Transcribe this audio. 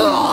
Oh!